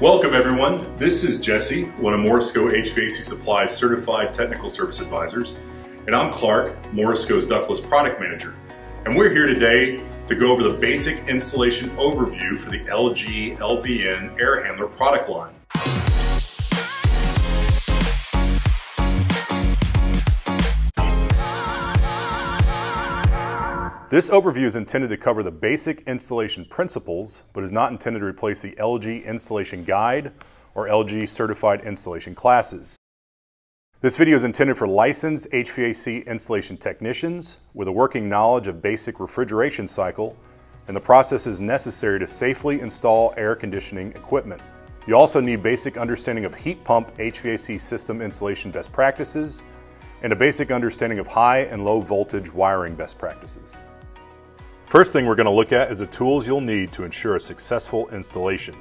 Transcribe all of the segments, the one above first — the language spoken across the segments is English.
Welcome everyone. This is Jesse, one of Morsco HVAC Supply's certified technical service advisors, and I'm Clark, Morsco's ductless product manager. And we're here today to go over the basic installation overview for the LG LVN air handler product line. This overview is intended to cover the basic installation principles, but is not intended to replace the LG Installation Guide or LG Certified Installation classes. This video is intended for licensed HVAC installation technicians with a working knowledge of basic refrigeration cycle and the processes necessary to safely install air conditioning equipment. You also need basic understanding of heat pump HVAC system installation best practices and a basic understanding of high and low voltage wiring best practices. First thing we're going to look at is the tools you'll need to ensure a successful installation.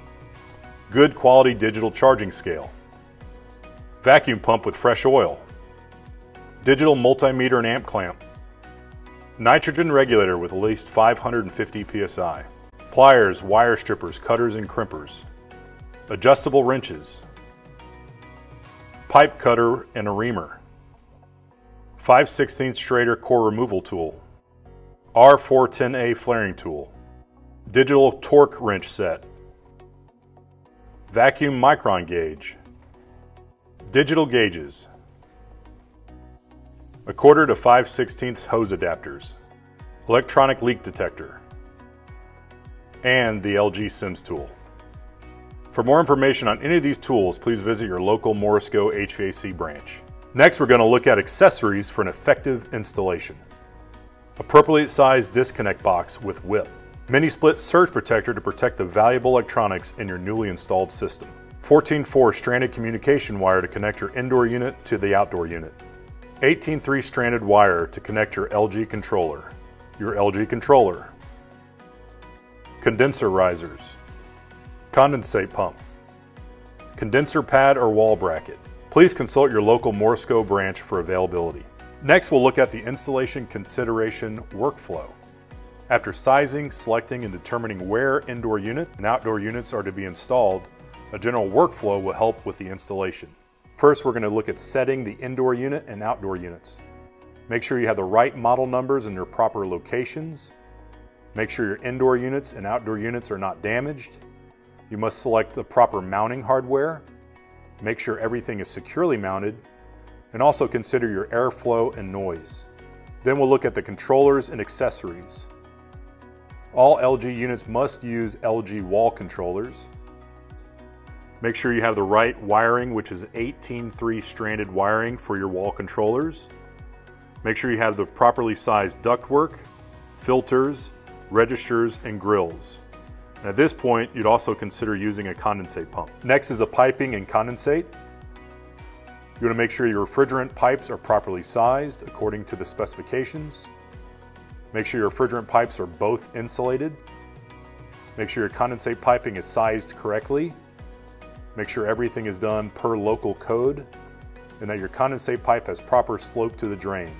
Good quality digital charging scale. Vacuum pump with fresh oil. Digital multimeter and amp clamp. Nitrogen regulator with at least 550 psi. Pliers, wire strippers, cutters, and crimpers. Adjustable wrenches. Pipe cutter and a reamer. 5 16 Schrader core removal tool. R410A flaring tool, digital torque wrench set, vacuum micron gauge, digital gauges, a quarter to 5 16 hose adapters, electronic leak detector, and the LG Sims tool. For more information on any of these tools, please visit your local Morsco HVAC branch. Next, we're going to look at accessories for an effective installation appropriately sized disconnect box with whip, mini split surge protector to protect the valuable electronics in your newly installed system, 14-4 stranded communication wire to connect your indoor unit to the outdoor unit, 18-3 stranded wire to connect your LG controller, your LG controller, condenser risers, condensate pump, condenser pad or wall bracket. Please consult your local Morsco branch for availability. Next, we'll look at the installation consideration workflow. After sizing, selecting, and determining where indoor unit and outdoor units are to be installed, a general workflow will help with the installation. First, we're going to look at setting the indoor unit and outdoor units. Make sure you have the right model numbers in their proper locations. Make sure your indoor units and outdoor units are not damaged. You must select the proper mounting hardware. Make sure everything is securely mounted and also consider your airflow and noise. Then we'll look at the controllers and accessories. All LG units must use LG wall controllers. Make sure you have the right wiring, which is 18-3 stranded wiring for your wall controllers. Make sure you have the properly sized ductwork, filters, registers, and grills. And at this point, you'd also consider using a condensate pump. Next is the piping and condensate. You want to make sure your refrigerant pipes are properly sized according to the specifications. Make sure your refrigerant pipes are both insulated. Make sure your condensate piping is sized correctly. Make sure everything is done per local code and that your condensate pipe has proper slope to the drain.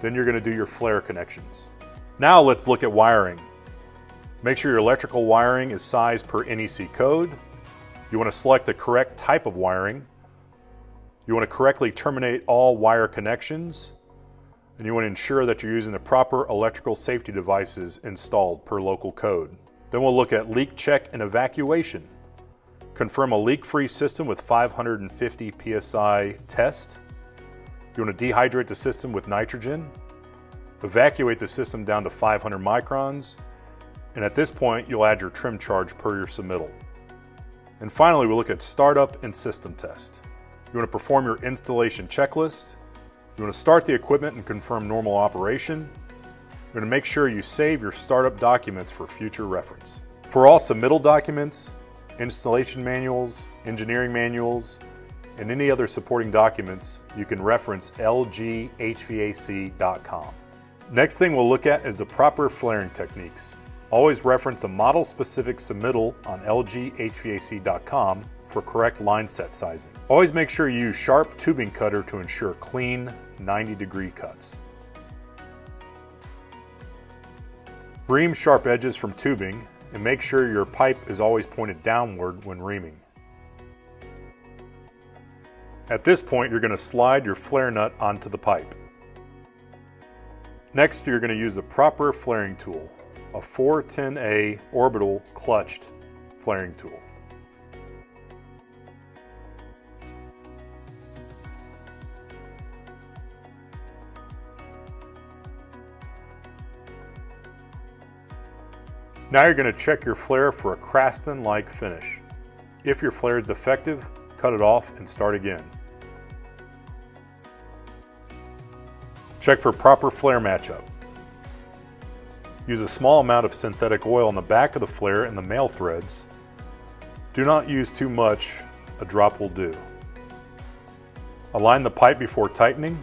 Then you're going to do your flare connections. Now let's look at wiring. Make sure your electrical wiring is sized per NEC code. You want to select the correct type of wiring you want to correctly terminate all wire connections, and you want to ensure that you're using the proper electrical safety devices installed per local code. Then we'll look at leak check and evacuation. Confirm a leak-free system with 550 psi test. You want to dehydrate the system with nitrogen. Evacuate the system down to 500 microns. And at this point, you'll add your trim charge per your submittal. And finally, we'll look at startup and system test. You want to perform your installation checklist. You want to start the equipment and confirm normal operation. You're going to make sure you save your startup documents for future reference. For all submittal documents, installation manuals, engineering manuals, and any other supporting documents, you can reference lghvac.com. Next thing we'll look at is the proper flaring techniques. Always reference a model-specific submittal on lghvac.com for correct line set sizing. Always make sure you use sharp tubing cutter to ensure clean 90 degree cuts. Ream sharp edges from tubing and make sure your pipe is always pointed downward when reaming. At this point, you're going to slide your flare nut onto the pipe. Next, you're going to use the proper flaring tool, a 410A orbital clutched flaring tool. Now you're going to check your flare for a craftsman-like finish. If your flare is defective, cut it off and start again. Check for proper flare matchup. Use a small amount of synthetic oil on the back of the flare and the male threads. Do not use too much, a drop will do. Align the pipe before tightening.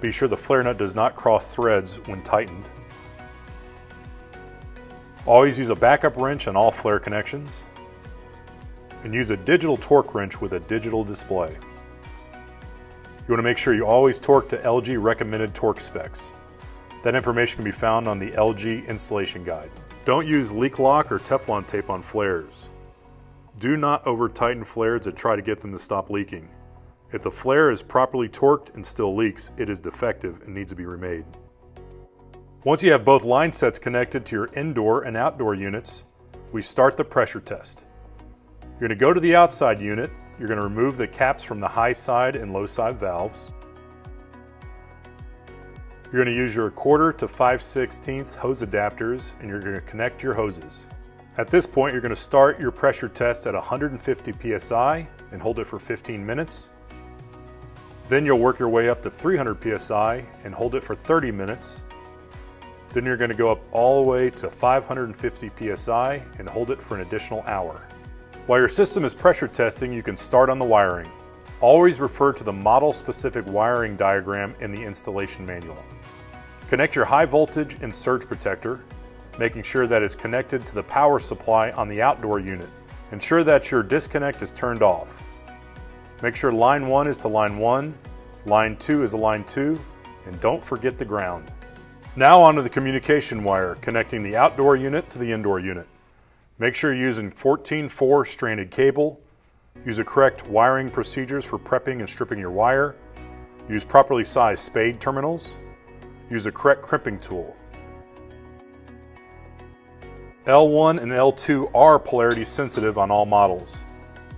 Be sure the flare nut does not cross threads when tightened. Always use a backup wrench on all flare connections. And use a digital torque wrench with a digital display. You want to make sure you always torque to LG recommended torque specs. That information can be found on the LG installation guide. Don't use leak lock or Teflon tape on flares. Do not over tighten flares to try to get them to stop leaking. If the flare is properly torqued and still leaks, it is defective and needs to be remade. Once you have both line sets connected to your indoor and outdoor units, we start the pressure test. You're going to go to the outside unit, you're going to remove the caps from the high side and low side valves. You're going to use your quarter to 5 16th hose adapters and you're going to connect your hoses. At this point, you're going to start your pressure test at 150 psi and hold it for 15 minutes. Then you'll work your way up to 300 psi and hold it for 30 minutes. Then you're going to go up all the way to 550 psi and hold it for an additional hour. While your system is pressure testing, you can start on the wiring. Always refer to the model-specific wiring diagram in the installation manual. Connect your high voltage and surge protector, making sure that it's connected to the power supply on the outdoor unit. Ensure that your disconnect is turned off. Make sure line 1 is to line 1, line 2 is to line 2, and don't forget the ground. Now onto the communication wire, connecting the outdoor unit to the indoor unit. Make sure you're using 14-4 stranded cable. Use the correct wiring procedures for prepping and stripping your wire. Use properly sized spade terminals. Use the correct crimping tool. L1 and L2 are polarity sensitive on all models.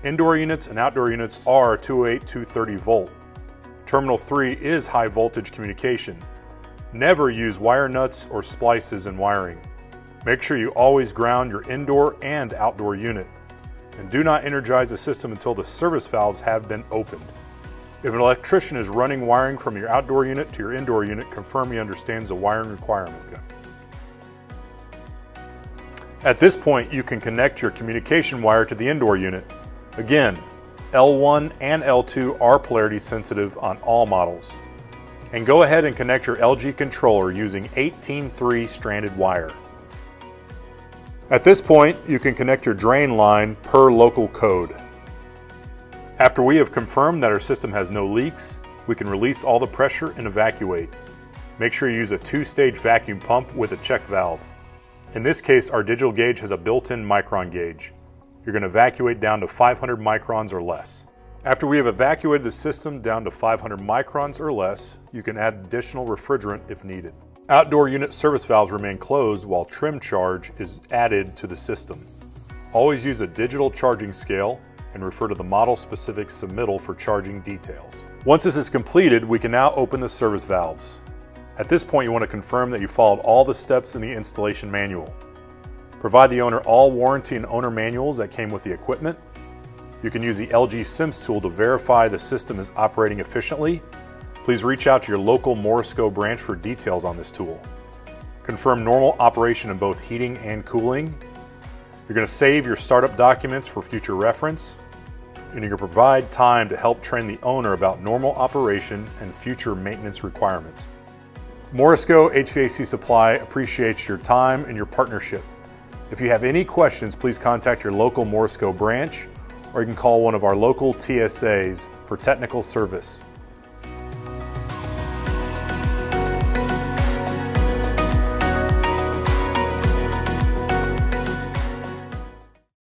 Indoor units and outdoor units are 208 230 volt. Terminal 3 is high voltage communication. Never use wire nuts or splices in wiring. Make sure you always ground your indoor and outdoor unit. And do not energize the system until the service valves have been opened. If an electrician is running wiring from your outdoor unit to your indoor unit, confirm he understands the wiring requirement. At this point, you can connect your communication wire to the indoor unit. Again, L1 and L2 are polarity sensitive on all models and go ahead and connect your LG controller using 18-3 stranded wire. At this point, you can connect your drain line per local code. After we have confirmed that our system has no leaks, we can release all the pressure and evacuate. Make sure you use a two-stage vacuum pump with a check valve. In this case, our digital gauge has a built-in micron gauge. You're going to evacuate down to 500 microns or less. After we have evacuated the system down to 500 microns or less, you can add additional refrigerant if needed. Outdoor unit service valves remain closed while trim charge is added to the system. Always use a digital charging scale and refer to the model-specific submittal for charging details. Once this is completed, we can now open the service valves. At this point, you want to confirm that you followed all the steps in the installation manual. Provide the owner all warranty and owner manuals that came with the equipment you can use the LG SIMS tool to verify the system is operating efficiently. Please reach out to your local Morsco branch for details on this tool. Confirm normal operation in both heating and cooling. You're going to save your startup documents for future reference. And you're going to provide time to help train the owner about normal operation and future maintenance requirements. Morsco HVAC Supply appreciates your time and your partnership. If you have any questions, please contact your local Morsco branch or you can call one of our local TSAs for technical service.